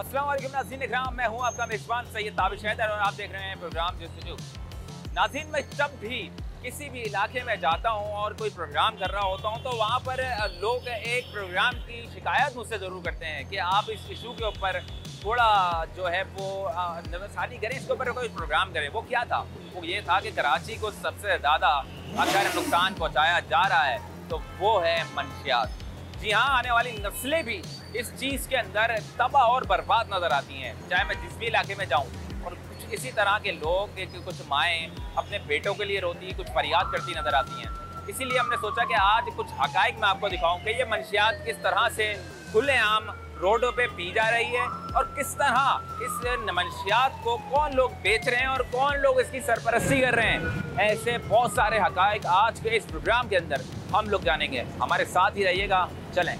अस्सलाम वालेकुम नाज़रीन इकराम मैं हूँ आपका मेज़बान सैयद ताबिश हैदर और आप देख रहे हैं प्रोग्राम जस्तजू नाज़रीन मैं जब भी किसी भी इलाके में जाता हूँ और कोई प्रोग्राम कर रहा होता हूँ तो वहाँ पर लोग एक प्रोग्राम की शिकायत मुझसे ज़रूर करते हैं कि आप इस इशू के ऊपर थोड़ा जो है वो नजरसानी करें, इसके ऊपर कोई प्रोग्राम करें। वो क्या था? वो ये था कि कराची को सबसे ज़्यादा अगर नुकसान पहुँचाया जा रहा है तो वो है मनशियात जी हाँ आने वाली नस्लें भी इस चीज़ के अंदर तबाह और बर्बाद नज़र आती हैं। चाहे मैं जिस भी इलाके में जाऊँ, और कुछ इसी तरह के लोग कुछ माएँ अपने बेटों के लिए रोती कुछ फरियाद करती नज़र आती हैं। इसीलिए हमने सोचा कि आज कुछ हकाइक मैं आपको दिखाऊँ कि ये मंशियात किस तरह से खुलेआम रोडों पे पी जा रही है। और किस तरह इस मंशियात को कौन लोग बेच रहे हैं और कौन लोग इसकी सरपरस्ती कर रहे हैं? ऐसे बहुत सारे हकाइक आज के इस प्रोग्राम के अंदर हम लोग जानेंगे। हमारे साथ ही रहिएगा। चलें।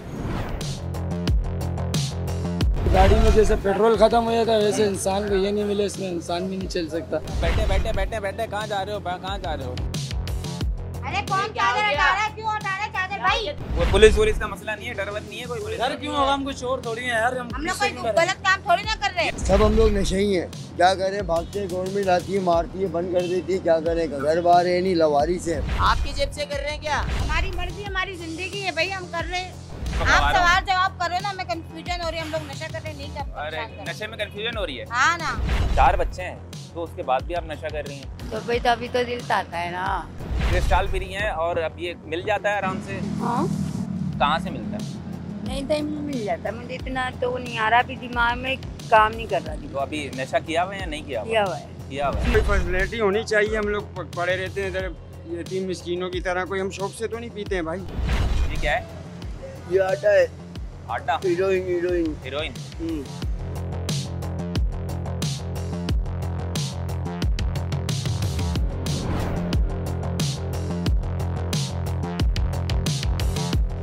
गाड़ी में जैसे पेट्रोल खत्म हो जाता है वैसे इंसान को ये नहीं मिले इसमें इंसान भी नहीं चल सकता। बैठे बैठे बैठे बैठे कहाँ जा रहे हो कहाँ जा रहे हो? अरे कौन क्यों है भाई। वो पुलिस वुलिस का मसला नहीं है डर नहीं है कोई पुलिस सर क्यों होगा हम कुछ और थोड़ी है यार? हम लोग कोई गलत काम थोड़ी ना कर रहे हैं। सब हम लोग नशे ही है। क्या करें? भागते गवर्नमेंट आती है मारती है बंद कर देती है क्या करें? घर बार है नहीं लवारी से आपकी जेब से कर रहे हैं क्या? हमारी मर्ज़ी हमारी ज़िंदगी है भाई हम कर रहे हैं। आप सवाल जवाब करो ना मैं कंफ्यूजन हो रही है हम लोग नशा कर रहे नहीं कर अरे नशे में कंफ्यूजन हो रही है? हाँ ना। चार बच्चे हैं तो उसके बाद भी आप नशा कर रही हैं। तो भाई तो अभी तो दिल आता है ना। क्रिस्टाल पी रही हैं और अब ये मिल जाता है आराम से? हाँ। कहाँ से मिलता है? नहीं टाइम में मिल जाता मुझे इतना तो नहीं आ रहा अभी दिमाग में काम नहीं कर रहा तो अभी नशा किया हुआ है या नहीं किया किया हुआ है। किया हुआ है। कोई फैसिलिटी होनी चाहिए हम लोग पड़े रहते हैं इधर यतीम मिस्किनों की तरह कोई हम शौक से तो नहीं पीते हैं भाई? ये क्या है? ये आटा है। आटा? Heroin heroin. हीरोइन?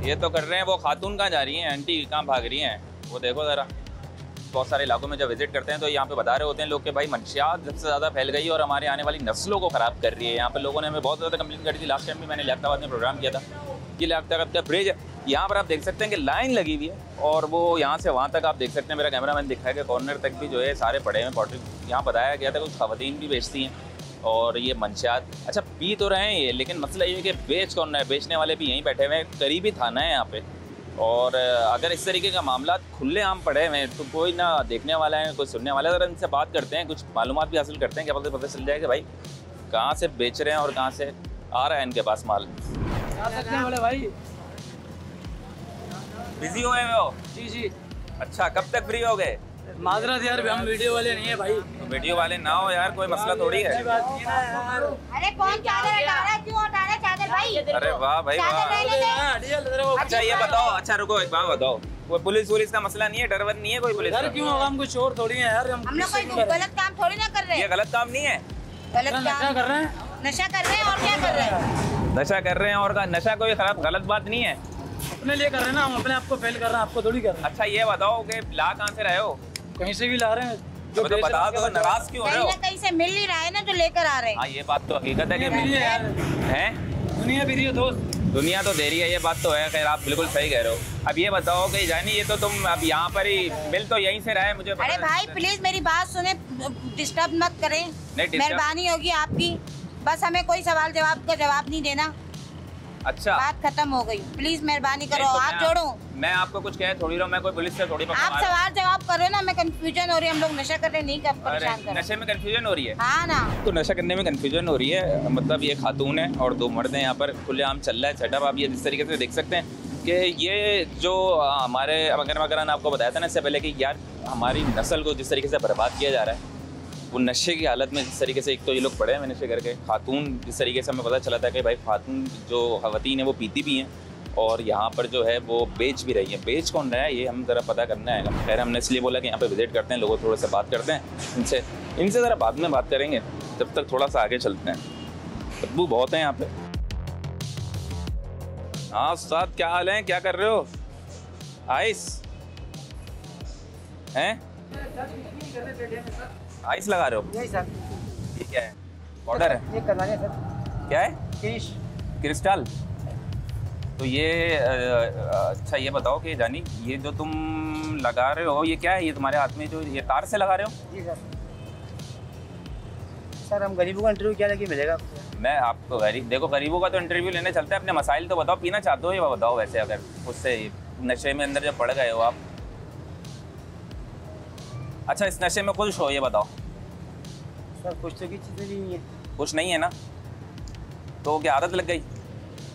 ये तो कर रहे हैं वो खातून कहाँ जा रही हैं? आंटी कहाँ भाग रही हैं? वो देखो ज़रा। बहुत सारे इलाकों में जब विज़िट करते हैं तो यहाँ पे बता रहे होते हैं लोग कि भाई मंशियात सबसे ज़्यादा फैल गई और हमारे आने वाली नस्लों को ख़राब कर रही है। यहाँ पे लोगों ने हमें बहुत ज़्यादा कंप्लेन करी थी। लास्ट टाइम भी मैंने लियाबाद में प्रोग्राम किया था। ये लियाबाद का ब्रिज यहाँ पर आप देख सकते हैं कि लाइन लगी हुई है और वो यहाँ से वहाँ तक आप देख सकते हैं। मेरा कैमरा मैन दिखाया कि कॉर्नर तक भी जो है सारे पड़े हैं। पॉट्री यहाँ बताया गया था कुछ खातन भी बेचती हैं और ये मंशात। अच्छा पी तो रहे हैं ये, लेकिन मसला ये है कि बेच कौन है? बेचने वाले भी यहीं बैठे हुए हैं, करीबी थाना है यहाँ पे। और अगर इस तरीके का मामला खुले आम पड़े हुए हैं तो कोई ना देखने वाला है, कोई सुनने वाला है। अगर इनसे बात करते हैं, कुछ मालूम भी हासिल करते हैं क्या पता पता चल जाए कि भाई कहाँ से बेच रहे हैं और कहाँ से आ रहा है इनके पास माल। भाई? बिज़ी हुए हैं? जी जी। अच्छा कब तक फ्री हो गए? माजरत यार हम वीडियो वाले नहीं है भाई। तो वीडियो वाले ना हो यार कोई मसला थोड़ी है। अरे कौन चादर हटा रहा है? क्यों हटा रहा है चादर भाई? अरे वाह भाई वाह। अच्छा ये बताओ। अच्छा रुको एक बात बताओ। वो पुलिस वुलिस का मसला नहीं है? डर नहीं है कोई पुलिस का? क्यों? होगा हम कुछ और थोड़ी है यार हम हम लोग कोई गलत काम थोड़ी ना कर रहे। हैं ये गलत काम नहीं है। गलत नशा काम कर रहे हैं? नशा कर रहे हैं और क्या कर रहे हैं? नशा कर रहे हैं और का नशा कोई खराब गलत बात नहीं है। अपने लिए कर रहे हैं ना हम अपने आप को फेल कर रहे हैं आपको थोड़ी कर रहे हैं। अच्छा ये बताओ कि ला कहाँ से रहे हो? कहीं से भी ला रहे हैं जो तो बता दो नाराज़ क्यों हो रहे हो? कहीं से मिल ही रहा है ना जो लेकर आ रहे हैं। हाँ ये बात तो हकीकत है कि मिल रही है। हैं? दुनिया भी रही है दोस्त। दुनिया तो दे रही है ये बात तो है खैर आप बिल्कुल सही कह रहे हो। अब ये बताओ कि जानी ये तो तुम अब यहाँ पर ही मिल तो यहीं से रहे मुझे अरे भाई प्लीज़ मेरी बात सुने डिस्टर्ब मत करें। मेहरबानी होगी आपकी। बस हमें कोई सवाल जवाब का जवाब नहीं देना। अच्छा। बात खत्म हो गई। प्लीज़ मेहरबानी करो तो आप मैं- जोड़ो। मैं आपको कुछ कह थोड़ी रहा हूँ मैं कोई पुलिस से थोड़ी आप सवाल जवाब करो ना मैं कंफ्यूजन हो रही है हम लोग नशा कर रहे नहीं कर परेशान कर नशे में कंफ्यूजन हो रही है? हाँ ना। तो नशा करने में कंफ्यूजन हो रही है मतलब ये खातून है और दो मर्द हैं यहाँ पर खुलेआम चल रहा है सेटअप आप ये जिस तरीके से देख सकते हैं कि ये जो हमारे मगर अगर ने आपको बताया था ना इससे पहले कि यार हमारी नस्ल को जिस तरीके से बर्बाद किया जा रहा है वो नशे की हालत में जिस तरीके से एक तो ये लोग पड़े हैं, मैंने नशे करके खातून, जिस तरीके से हमें पता चला था कि भाई खातून जो खवतिन है, वो पीती भी हैं और यहाँ पर जो है वो बेच भी रही है। बेच कौन रहा है? ये हम ज़रा पता करना है। खैर, हमने इसलिए बोला कि यहाँ पे विज़िट करते हैं, लोगों थोड़े से बात करते हैं। इनसे इनसे ज़रा बाद में बात करेंगे, जब तक थोड़ा सा आगे चलते हैं। बदबू बहुत है यहाँ पे। हाँ उस्ताद, क्या हाल है? क्या कर रहे हो? आइस? हैं? आइस लगा रहे हो? यही सर। ये क्या है? ऑर्डर है? ये करवाने सर। क्या है? Fish crystal. तो ये अच्छा ये बताओ कि जानी ये जो तुम लगा रहे हो ये क्या है? ये तुम्हारे हाथ में जो ये तार से लगा रहे हो? जी सर। सर हम गरीबों का इंटरव्यू क्या लगे मिलेगा आपको? मैं आपको गरीब देखो गरीबों का तो इंटरव्यू लेने चलते हैं अपने मसाइल तो बताओ पीना चाहते हो ये बताओ वैसे अगर उससे नशे में अंदर जब पड़ गए हो आप? अच्छा इस नशे में खुश हो ये बताओ। सर कुछ तो की चीज़ें नहीं है। कुछ नहीं है ना? तो क्या आदत लग गई?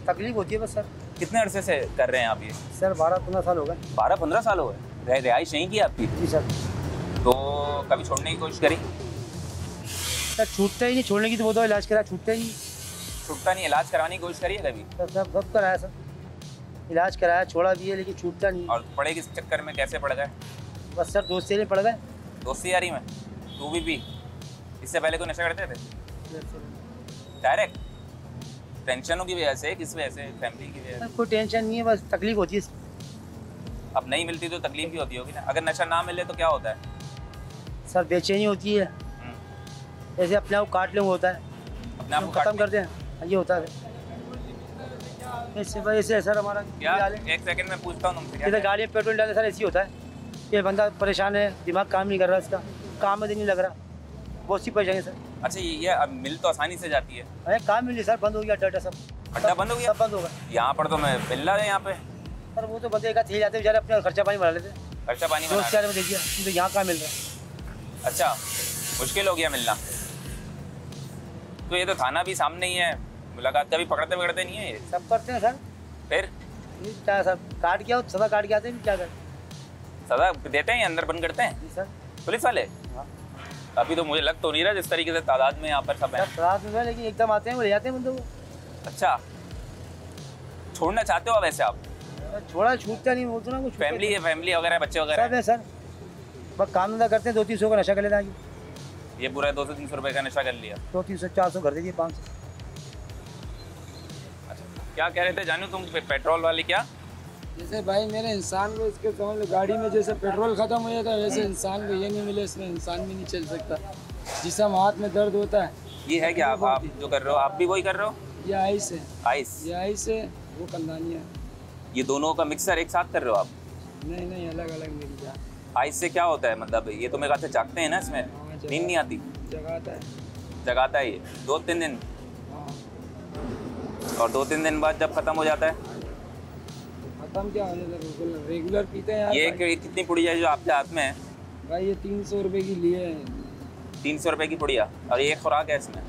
तकलीफ़ होती है बस सर। कितने अरसे से कर रहे हैं आप ये? सर बारह पंद्रह साल हो गए। बारह पंद्रह साल हो गए? रह रिहाइश नहीं की आपकी? जी सर। तो कभी छोड़ने की कोशिश करी? सर छूटता ही नहीं छोड़ने की तो वो तो इलाज करा छूटता ही। नहीं छुट्टा नहीं इलाज करवाने की कोशिश करी है कभी? सर सब सब कराया सर। इलाज कराया छोड़ा भी है लेकिन छूटता नहीं और पढ़े किस चक्कर में कैसे पड़ गए? बस सर दोस्त से पड़ गए। दोस्ती यारी में। तू भी पी। इससे पहले कोई नशा करते थे? डायरेक्ट टेंशनों की वजह से किस वजह से? फैमिली की वजह सर कोई टेंशन नहीं है बस तकलीफ़ होती है अब नहीं मिलती तो तकलीफ़ भी होती होगी ना। अगर नशा ना मिले तो क्या होता है? सर बेचैनी होती है। हम्म, जैसे अपने आप काट लेंगे होता है। अपने आप खत्म काट कर दें हाँ, ये होता है। इससे वजह से सर हमारा क्या? एक सेकंड में पूछता हूँ तुमसे इधर गाड़ी में पेट्रोल डाले सर ऐसी होता है। ये बंदा परेशान है दिमाग काम नहीं कर रहा इसका काम में नहीं लग रहा। बहुत सी परेशानी सर। अच्छा ये ये अब मिल तो आसानी से जाती है। अरे काम मिली सर बंद हो गया अड्डा अड्डा सब। अड्डा बंद हो गया? सब बंद हो गया। यहाँ पर तो मैं मिल रहा है यहाँ पे। सर वो तो बंदे एक थे जाते बेचारे अपना खर्चा पानी बढ़ा लेते खर्चा पानी दोस्त यार में देखिए तो यहाँ कहाँ मिल रहा अच्छा मुश्किल हो गया मिलना। तो ये तो थाना भी सामने ही है। मुलाकात कभी पकड़ते पकड़ते नहीं है ये? सब करते हैं सर। फिर? क्या सर काट गया सदा काट के आते हैं क्या करें? सजा देते हैं अंदर बंद करते हैं? पुलिस वाले? हाँ। अभी तो मुझे लग तो नहीं रहा जिस तरीके से तादाद में यहाँ पर सब है। में लेकिन एकदम आते हैं वो ले जाते हैं बंदे को अच्छा। छोड़ना चाहते हो वैसे आप? छोड़ा छूटता नहीं बोलते ना कुछ फैमिली है फैमिली वगैरह बच्चे वगैरह सब है। सर। बस काम धंधा करते हैं दो तीन सौ का नशा कर लेना है ये पूरा दो सौ तीन सौ रुपये का नशा कर लिया। दो तीन सौ चार सौ कर दीजिए पाँच सौ। अच्छा क्या कह रहे थे जानू तुम पेट्रोल वाले क्या? जैसे भाई मेरे इंसान को इसके समझ लो गाड़ी में जैसे पेट्रोल खत्म हो जाता है वैसे इंसान को ये नहीं मिले इसमें इंसान भी नहीं चल सकता। जिसम हाथ में दर्द होता है। ये है क्या आप आप जो कर रहे हो आप भी वही कर रहे हो? ये आइस है। आइस? ये आइस है वो कंदानी है। ये दोनों का मिक्सर एक साथ कर रहे हो आप? नहीं नहीं अलग अलग मिल जान आइस से क्या होता है मतलब ये तो मेरे ख्याल से जागते हैं ना इसमें? हाँ, नींद नहीं आती? जगाता है। जगाता है ये? दो तीन दिन? हाँ। और दो तीन दिन बाद जब खत्म हो जाता है? खत्म क्या होने रेगुलर रेगुलर पीते हैं ये। कितनी पुड़िया है जो आपके हाथ में है? भाई ये तीन सौ रुपये की लिए हैं। तीन सौ रुपये की पुड़िया। और ये खुराक है इसमें?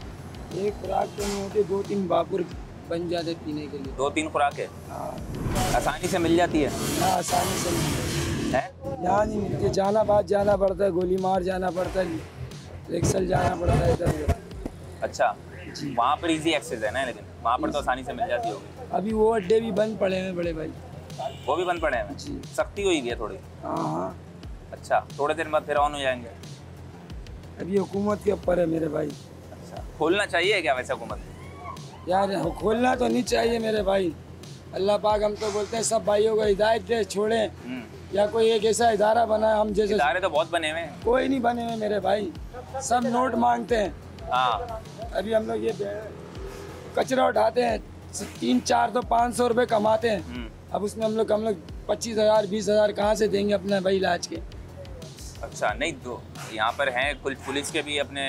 एक खुराक तो नहीं होती दो तीन बापुर बन जाते पीने के लिए। दो तीन खुराक है? हाँ। आसानी से मिल जाती है? यहाँ आसानी से मिलते है। यहाँ नहीं मिलती जहानाबाद जाना पड़ता है गोली मार जाना पड़ता है एक्सल जाना पड़ता है इधर उधर। अच्छा वहाँ पर इजी एक्सेस है ना लेकिन वहाँ पर तो आसानी से मिल जाती होगी। अभी वो अड्डे भी बंद पड़े हैं बड़े भाई। वो भी बंद पड़े हैं। सख्ती हुई है थोड़ी। हाँ हाँ। अच्छा थोड़े दिन बाद फिर ऑन हो जाएँगे। अभी हुकूमत के ऊपर है मेरे भाई। अच्छा खोलना चाहिए क्या वैसे हुकूमत? यार खोलना तो नहीं चाहिए मेरे भाई। अल्लाह पाक हम तो बोलते हैं सब भाइयों को हिदायत दे छोड़ें। हम्म, या कोई एक ऐसा इदारा बनाए हम जैसे इदारे तो बहुत बने हुए हैं। कोई नहीं बने हुए मेरे भाई। सब नोट मांगते हैं। हाँ। अभी हम लोग ये कचरा उठाते हैं। तीन चार तो पाँच सौ रुपये कमाते हैं। हम्म, अब उसमें हम लोग हम लोग पच्चीस हज़ार बीस हज़ार कहाँ से देंगे अपने भाई इलाज के? अच्छा नहीं तो यहाँ पर हैं कुछ पुलिस के भी अपने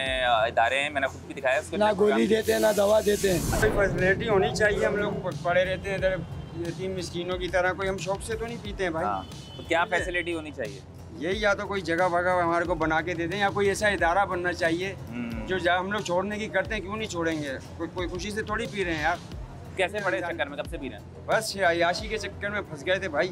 इदारे हैं मैंने खुद भी दिखाया उसके ना गोली देते हैं ना दवा देते हैं। कोई फैसिलिटी होनी चाहिए हम लोग पड़े रहते हैं इधर यतीम मिस्किनों की तरह कोई हम शौक से तो नहीं पीते हैं भाई। हाँ तो क्या फैसिलिटी होनी चाहिए? यही या तो कोई जगह वगह हमारे को बना के दे दें या कोई ऐसा इदारा बनना चाहिए हम्म, जो हम लोग छोड़ने की करते हैं क्यों नहीं छोड़ेंगे? कोई कोई खुशी से थोड़ी पी रहे हैं यार। कैसे पड़े चक्कर में? कब से पी रहे हैं? बस याशी के चक्कर में फंस गए थे भाई।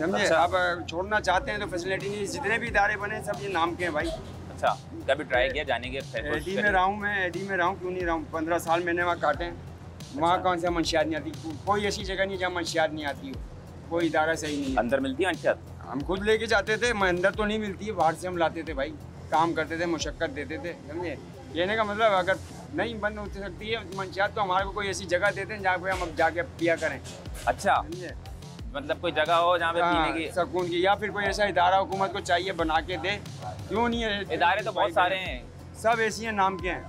समझे? अच्छा। अब छोड़ना चाहते हैं तो फैसिलिटी नहीं जितने भी इदारे बने सब ये नाम के हैं भाई। अच्छा कभी ट्राई किया जाने के एडी में रहा हूँ मैं एडी में रहा हूँ क्यों नहीं रहा? हूँ पंद्रह साल मैंने वहाँ काटे वहाँ कौन सा मंशियात नहीं आती? कोई ऐसी जगह नहीं जहाँ मंशियात नहीं आती हो। कोई इदारा सही नहीं अंदर मिलती है अंशियात हम खुद लेके जाते थे मैं अंदर तो नहीं मिलती है बाहर से हम लाते थे भाई। काम करते थे मुशक्क़त देते थे समझे? कहने का मतलब अगर नहीं बंद हो सकती है मंशियात तो हमारे को कोई ऐसी जगह देते हैं जहाँ पे हम अब जाके पिया करें। अच्छा। मतलब कोई जगह हो जहाँ पे पीने हाँ, की सुकून की या फिर कोई ऐसा इदारा हुकूमत को चाहिए बना के दे। क्यों नहीं है? इदारे तो बहुत सारे हैं। सब ऐसी हैं नाम के हैं।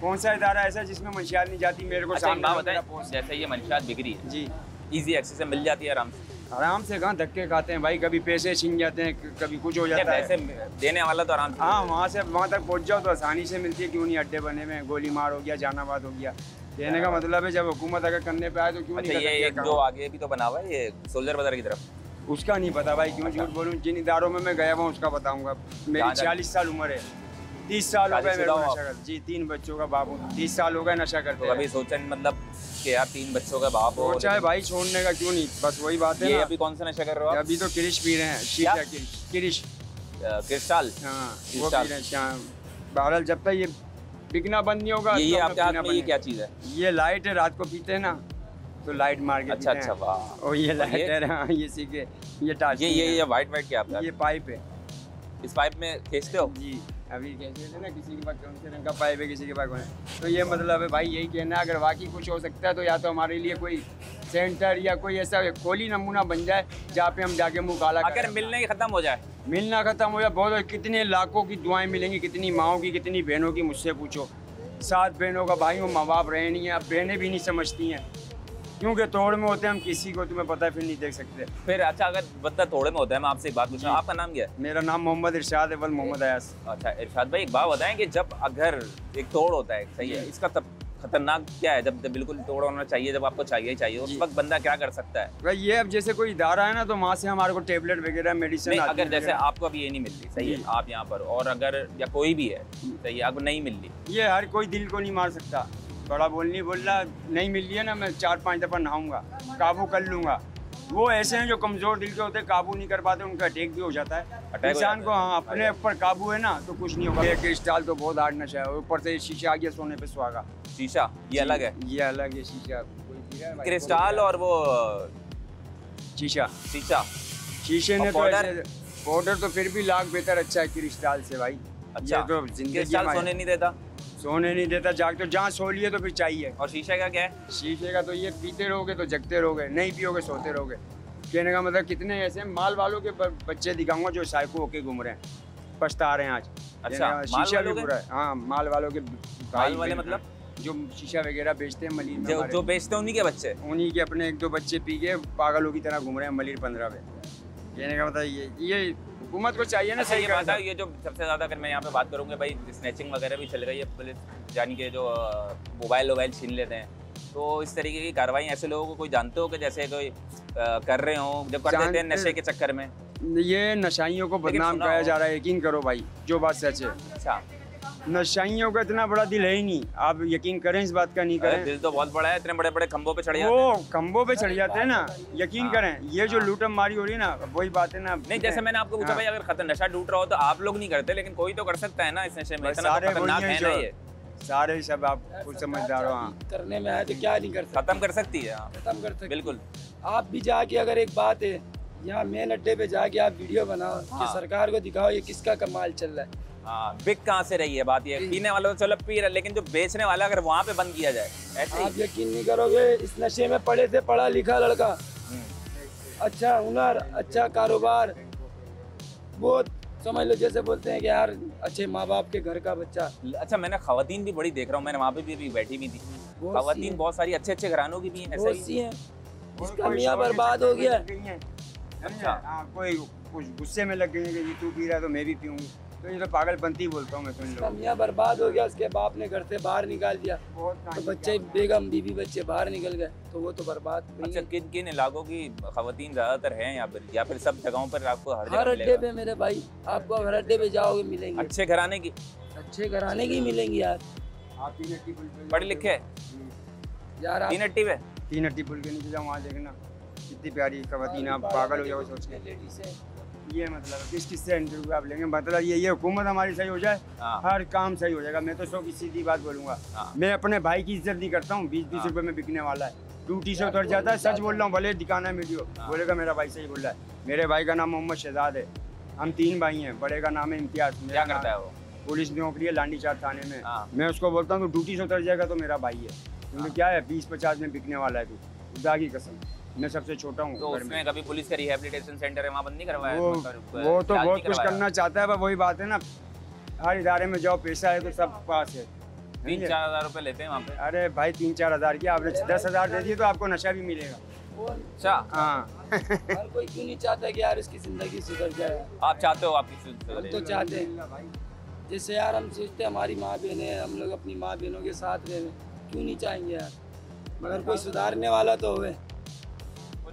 कौन सा इदारा ऐसा जिसमें मंशियात नहीं जाती मेरे को अच्छा सामने बताएँ जैसे ये मंशियात बिक्री है। जी। इजी एक्सेस से मिल जाती है आराम से। आराम से कहाँ धक्के खाते हैं भाई कभी पैसे छीन जाते हैं कभी कुछ हो जाता है। देने वाला तो आराम से हाँ वहाँ से वहाँ तक पहुँच जाओ तो आसानी से मिलती है क्यों नहीं अड्डे बने हैं गोली मार हो गया जानाबाद हो गया। कहने का मतलब है जब हुकूमत अगर करने पे आए तो क्यों अच्छा नहीं ये एक? जो आगे भी तो बना हुआ है ये सोल्जर बाज़ार की तरफ़? उसका नहीं पता भाई क्यों झूठ बोलूँ जिन इदारों में मैं गया हुआ उसका बताऊँगा। मेरी छियालीस साल उम्र है। तीस साल हो गए मेरे को नशा कर जी तीन बच्चों का बाप हूँ। तीस साल हो गए नशा करते तो हैं कभी सोचा नहीं मतलब कि यार तीन बच्चों का बाप हो सोचा है भाई छोड़ने का क्यों नहीं? बस वही बात है ये अभी कौन सा नशा कर रहे हो अभी तो किरिश पी रहे हैं। शीशा किरिश। किरिश। क्रिस्टल हाँ। बहरहाल जब तक ये बिकना बंद नहीं होगा ये ये आपके हाथ में ये क्या चीज़ है? ये लाइट है रात को पीते हैं ना तो लाइट मार के अच्छा अच्छा वाह। और ये? लाइट ये- है हाँ ये सीखे ये टाच ये ये ये वाइट वाइट क्या आपका ये पाइप है। इस पाइप में खींचते हो? जी। अभी कहते थे ना किसी के पास कौन से रंग का पाइप है किसी के पास कौन है। तो ये मतलब है भाई यही कहना है अगर वाकई कुछ हो सकता है तो या तो हमारे लिए कोई सेंटर या कोई ऐसा खोली नमूना बन जाए जहाँ पे हम जाके मुँह काला अगर। मिलने ही खत्म हो जाए। मिलना खत्म हो जाए बहुत कितने लाखों की दुआएँ मिलेंगी कितनी माओ की कितनी बहनों की मुझसे पूछो। सात बहनों का भाई वो माँ बाप रहे नहीं है अब बहनें भी नहीं समझती हैं। क्योंकि तोड़ में होते हैं हम किसी को तुम्हें पता है फिर नहीं देख सकते। फिर अच्छा अगर बंदा थोड़े में होता है मैं आपसे एक बात पूछ। रहा हूँ आपका नाम क्या है? मेरा नाम मोहम्मद इरशाद है मोहम्मद अयास। अच्छा इरशाद भाई एक बात बताएँ कि जब अगर एक तोड़ होता है सही है इसका तब खतरनाक क्या है? जब जब बिल्कुल तोड़ होना चाहिए जब आपको चाहिए चाहिए उस वक्त बंदा क्या कर सकता है? भाई ये अब जैसे कोई इदारा है ना तो वहाँ से हमारे को टेबलेट वगैरह मेडिसिन अगर जैसे आपको अभी ये नहीं मिल रही सही है आप यहाँ पर और अगर या कोई भी है सही है आपको नहीं मिल रही ये हर कोई दिल को नहीं मार सकता। बड़ा बोल नहीं बोल रहा नहीं मिल रही है ना मैं चार पाँच दफ़ा नहाऊँगा काबू कर लूँगा। वो ऐसे हैं जो कमज़ोर दिल के होते काबू नहीं कर पाते उनका अटैक भी हो जाता है। इंसान को हाँ अपने ऊपर काबू है ना तो कुछ नहीं होगा। क्रिस्टल तो बहुत हार्ड नशा है ऊपर से शीशा आ गया सोने पे सुहागा। शीशा ये अलग है। ये अलग है शीशा। है? क्रिस्टल और वो शीशा। शीशा। शीशे ने तो पाउडर तो फिर भी लाख बेहतर अच्छा है क्रिस्टल से भाई। अच्छा। तो ज़िंदगी सोने नहीं देता? सोने नहीं देता जाग तो जहाँ सो लिए तो फिर चाहिए। और शीशे का क्या है? शीशे का तो ये पीते रहोगे तो जगते रहोगे नहीं पियोगे सोते रहोगे। कहने का मतलब कितने ऐसे माल वालों के बच्चे दिखाऊँगा जो साइको होके घूम रहे हैं पछता रहे हैं आज। अच्छा, शीशा भी? बुरा है। हाँ माल वालों के भाई वाले मतलब? जो शीशा वगैरह बेचते हैं मलिर जो जो बेचते हैं उन्हीं के बच्चे? उन्हीं के अपने एक दो बच्चे पी के पागलों की तरह घूम रहे हैं मलिर पंद्रह पे कहने का मतलब ये ये हुकूमत को चाहिए ना अच्छा सही बात है ये जो सबसे ज़्यादा अगर मैं यहाँ पे बात करूँगा भाई स्नैचिंग वगैरह भी चल रही है पुलिस जान के जो मोबाइल वोबाइल छीन लेते हैं तो इस तरीके की कार्रवाई ऐसे लोगों को कोई जानते हो कि जैसे कोई कर रहे हो जब कर देते हैं नशे के चक्कर में? ये नशाइयों को बदनाम कराया जा रहा है यकीन करो भाई जो बात सच है। अच्छा। नशाइयों का इतना बड़ा दिल है ही नहीं। आप यकीन करें इस बात का नहीं करें? दिल तो बहुत बड़ा है इतने बड़े बड़े खंभों पे चढ़ जाते हैं। वो खम्बों पे चढ़ जाते हैं ना यकीन हाँ। करें ये जो हाँ। लूटम मारी हो रही है ना वही बात है ना। नहीं जैसे मैंने आपको पूछा हाँ। भाई अगर खतर नशा टूट रहा हो तो आप लोग नहीं करते लेकिन कोई तो कर सकता है ना इस नशे में तो सारे सारे सब आप कुछ समझदार हो हाँ। करने में आए तो क्या नहीं कर सकते। खत्म कर सकती है खत्म कर सकते। बिल्कुल। आप भी जाके अगर एक बात है यहाँ मेन अड्डे पे जाके आप वीडियो बनाओ। कि सरकार को दिखाओ ये किसका कमाल चल रहा है। हाँ बिक कहाँ से रही है बात ये? पीने वाला तो चलो पी रहा लेकिन जो बेचने वाला अगर वहाँ पे बंद किया जाए ऐसे आप यकीन नहीं करोगे इस नशे में पढ़े थे पढ़ा लिखा लड़का। हम्म। अच्छा हुनर अच्छा कारोबार वो समझ लो जैसे बोलते हैं कि यार अच्छे माँ बाप के घर का बच्चा। अच्छा मैंने खातन भी बड़ी देख रहा हूँ मैंने वहाँ पे भी अभी बैठी भी थी। खातन बहुत सारी अच्छे अच्छे घरानों की भी हैं ऐसे ही। सी इसका मियाँ बर्बाद हो? गया हैं। अच्छा। अच्छा हाँ कोई कुछ गुस्से में लग गई है कि तू पी रहा है तो मैं भी पीऊँगी। तो ये तो पागलपंती बोलता हूँ मैं तो इन इसका लोगों को। मियाँ बर्बाद हो गया उसके बाप ने घर से बाहर निकाल दिया। तो बच्चे बेगम बीबी बच्चे बाहर निकल गए तो वो तो बर्बाद अच्छा किन किन इलाकों की खातन ज़्यादातर हैं यहाँ पर? या फिर सब जगहों पर आपको हर हर अड्डे पे मेरे भाई आपको हर अड्डे पे जाओगे मिलेंगे। अच्छे घराने की? अच्छे घराने की मिलेंगी यार। आप तीन अट्टी पढ़े लिखे हम्म। यार तीन अट्टी पे? तीन अट्टी पुल के नीचे जाओ वहाँ देखना। कितनी प्यारी खवतीन आप पागल हो जाओ सोच के। लेडीज़ है। ये मतलब किस किस से इंटरव्यू आप लेंगे मतलब ये ये हुकूमत हमारी सही हो जाए हाँ। हर काम सही हो जाएगा। मैं तो सौ की सीधी बात बोलूँगा। हाँ। मैं अपने भाई की इज़्ज़त नहीं करता हूँ बीस बीस हाँ। रुपए में बिकने वाला है। ड्यूटी से उतर जाता है सच बोल रहा हूँ भले दिखाना है वीडियो। बोलेगा मेरा भाई सही बोल रहा है। मेरे भाई का नाम मोहम्मद शहजाद है। हम तीन भाई हैं बड़े का नाम है इम्तियाज़। क्या करता है वो? पुलिस नौकरी है लांडी चार थाने में। मैं उसको बोलता हूँ ड्यूटी से उतर जाएगा तो मेरा भाई है। क्योंकि क्या है बीस पचास में बिकने वाला है तू। खुदा की कसम। मैं सबसे छोटा हूँ तो उसमें कभी पुलिस का रिहेबिलिटेशन सेंटर है वहाँ बंद नहीं करवाया वो वो तो बहुत कुछ करना चाहता है पर वही बात है ना हर इदारे में जाओ पैसा है तो सब पास है। तीन चार हज़ार रुपए लेते हैं वहाँ पे। अरे भाई तीन चार हज़ार की आपने दस हज़ार दे दिए तो आपको नशा भी मिलेगा। अच्छा। हाँ। कोई क्यों नहीं चाहता कि यार इसकी ज़िंदगी सुधर जाए? आप चाहते हो आपकी हम तो चाहते हैं। जैसे यार हम सोचते हैं हमारी माँ बहन है हम लोग अपनी माँ बहनों के साथ रहे। क्यों नहीं चाहेंगे यार? मगर कोई सुधारने वाला तो हुए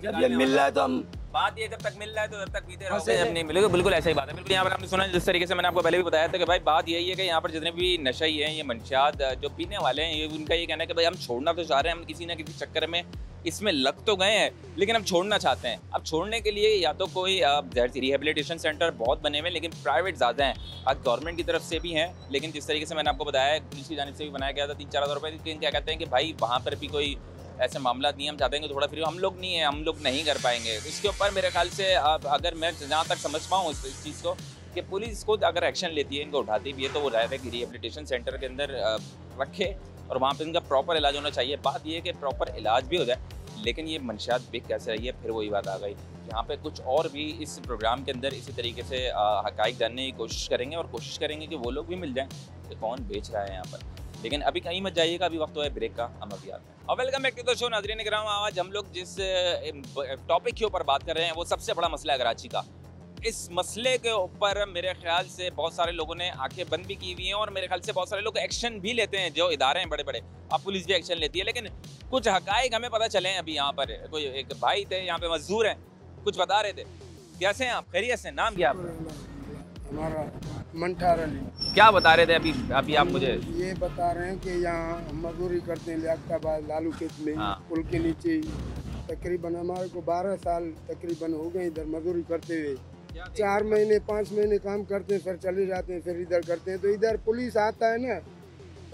जब ये मिल रहा है तो हम बात ये जब तक मिल रहा है तो जब तक पीते हाँ, रहोगे जब नहीं मिलेगा बिल्कुल ऐसा ही बात है। बिल्कुल यहाँ पर आपने सुना जिस तरीके से मैंने आपको पहले भी बताया था कि भाई बात यही है कि यहाँ पर जितने भी नशा ही हैं ये जो पीने वाले हैं ये उनका ये कहना है कि भाई हम छोड़ना तो चाह रहे हैं हम किसी ना किसी चक्कर में इसमें लग तो गए हैं लेकिन हम छोड़ना चाहते हैं। अब छोड़ने के लिए या तो कोई रिहेबिलिटेशन सेंटर बहुत बने हुए हैं लेकिन प्राइवेट ज़्यादा हैं। आज गवर्नमेंट की तरफ़ से भी हैं लेकिन जिस तरीके से मैंने आपको बताया है पुलिस की जानिब से भी बनाया गया था तीन चार हज़ार रुपये लेकिन क्या कहते हैं कि भाई वहाँ पर भी कोई ऐसे मामला नहीं हम चाहते हैं कि थोड़ा फ्री हम लोग नहीं है, हम लोग नहीं कर पाएँगे। इसके ऊपर मेरे ख्याल से अब अगर मैं जहाँ तक समझ पाऊँ इस चीज़ को कि पुलिस खुद अगर एक्शन लेती है, इनको उठाती भी है तो वो कि रिहेबिलिटेशन सेंटर के अंदर रखे और वहाँ पर इनका प्रॉपर इलाज होना चाहिए। बात यह है कि प्रॉपर इलाज भी हो जाए, लेकिन ये मंशात बिक कैसे रही है, फिर वही बात आ गई। यहाँ पे कुछ और भी इस प्रोग्राम के अंदर इसी तरीके से हकाइक जानने की कोशिश करेंगे और कोशिश करेंगे कि वो लोग भी मिल जाएँ कि कौन बेच रहा है यहाँ पर। लेकिन अभी कहीं मत जाइएगा, अभी वक्त है ब्रेक का, हम अभी आते हैं। और welcome back to the show नाजरीन कराम आज हम लोग जिस टॉपिक के ऊपर बात कर रहे हैं, वो सबसे बड़ा मसला है कराची का। इस मसले के ऊपर मेरे ख्याल से बहुत सारे लोगों ने आँखें बंद भी की हुई हैं और मेरे ख्याल से बहुत सारे लोग एक्शन भी लेते हैं, जो इदारे हैं बड़े बड़े अब पुलिस भी एक्शन लेती है, लेकिन कुछ हकाइक हमें पता चले हैं अभी यहाँ पर। कोई एक भाई थे, यहाँ पे मजदूर हैं, कुछ बता रहे थे। कैसे हैं आप? खैरियत से, नाम क्या हमारा मंठार अली क्या बता रहे थे अभी अभी आप मुझे? ये बता रहे हैं कि यहाँ मजदूरी करते हैं लियाकताबाद लालू खेत में। हाँ। पुल के नीचे तकरीबन हमारे को बारह साल तकरीबन हो गए इधर मजदूरी करते हुए। चार महीने पाँच महीने काम करते हैं फिर चले जाते हैं फिर इधर करते हैं। तो इधर पुलिस आता है ना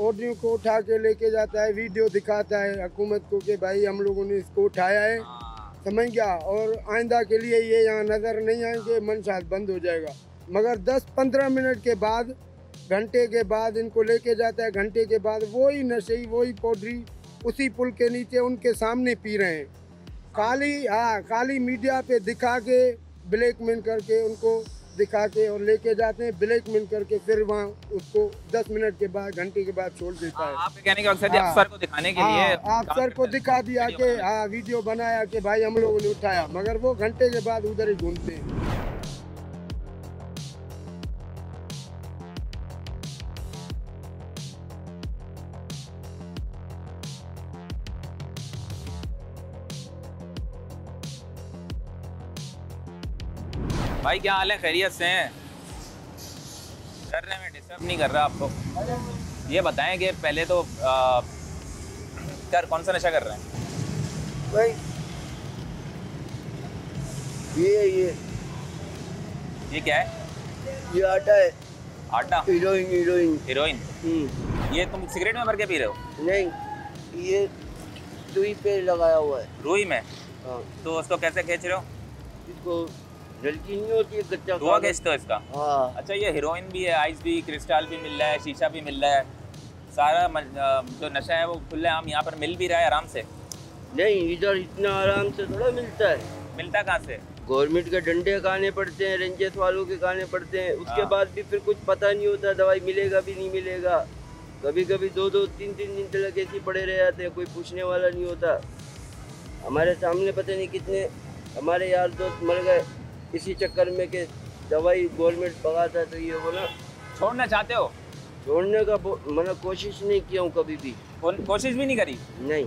ऑडियो को उठा के लेके जाता है वीडियो दिखाता है हुकूमत को कि भाई हम लोगों ने इसको उठाया है। समझ गया? और आइंदा के लिए ये यहाँ नज़र नहीं आएँगे मंशात बंद हो जाएगा। मगर 10-15 मिनट के बाद घंटे के बाद इनको लेके जाता है। घंटे के बाद वही नशे वही पाउडरी उसी पुल के नीचे उनके सामने पी रहे हैं। काली हाँ काली मीडिया पे दिखा के ब्लैकमेल करके उनको दिखा के और लेके जाते हैं। ब्लैकमेल करके फिर वहाँ उसको 10 मिनट के बाद घंटे के बाद छोड़ देता है। कहने का हाँ। अफसर को दिखाने के लिए हाँ, आप सर को दिखा दिया कि हाँ वीडियो बनाया कि भाई हम लोगों ने उठाया मगर वो घंटे के बाद उधर ही घूमते हैं। भाई क्या हाल है? खैरियत से हैं? कर रहे हैं मैं डिस्टर्ब नहीं कर रहा आपको। ये बताएँ कि पहले तो आ, कर कौन सा नशा कर रहे हैं? भाई ये ये। ये क्या है? ये आटा है। आटा? Heroin heroin. हीरोइन? हम्म, ये तुम सिगरेट में भर के पी रहे हो? नहीं ये सुई पे लगाया हुआ है। रुई में? हाँ। तो उसको कैसे खींच रहे हो? इसको जलती नहीं होती है कच्चा धुआँ। खींचते हो इसका? हाँ। अच्छा ये हीरोइन भी है आइस भी क्रिस्टल भी मिल रहा है शीशा भी मिल रहा है। सारा जो नशा है वो खुलेआम यहाँ पर मिल भी रहा है आराम से। नहीं इधर इतना आराम से थोड़ा मिलता है। मिलता कहाँ से? गवर्नमेंट के डंडे खाने पड़ते हैं रेंजर्स वालों के खाने पड़ते हैं। उसके हाँ। बाद भी फिर कुछ पता नहीं होता दवाई मिलेगा भी नहीं मिलेगा। कभी कभी दो दो तीन तीन दिन तक ऐसे पड़े रह जाते हैं कोई पूछने वाला नहीं होता। हमारे सामने पता नहीं कितने हमारे यार दोस्त मर गए। इसी चक्कर में कि दवाई गवर्नमेंट पकाता तो ये ना छोड़ना चाहते हो? छोड़ने का मैंने कोशिश नहीं किया हूँ कभी भी। कोशिश भी नहीं करी? नहीं।